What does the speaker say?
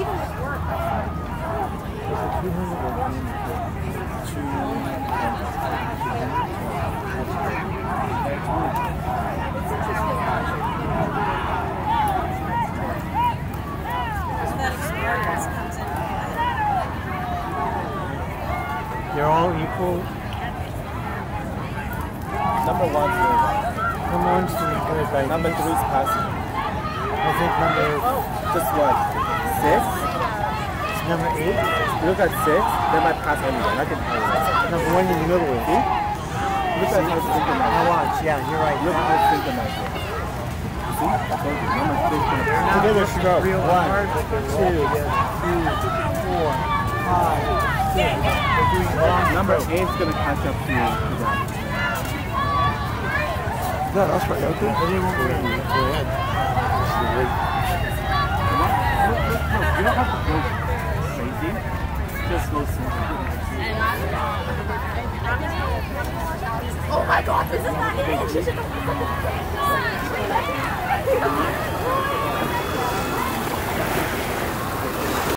Even with work. So that experience comes in. They're all equal. Number one, Number one's doing good, but number three is passing. I think number Just what? Six? number eight, Look at six, they might pass anyone. I can tell you number one in the middle. See? Look at how synchronized. Now watch. Yeah, you're right. Look how synchronized. You see? You, number six. Together, stroke. real One. Two, three, four, five, six. They're doing long Number stroke. eight is gonna catch up to, them. No, that's right. Okay. Oh my god, this is not it!